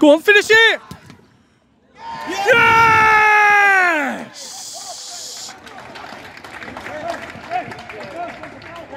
Go on, finish it! Yes!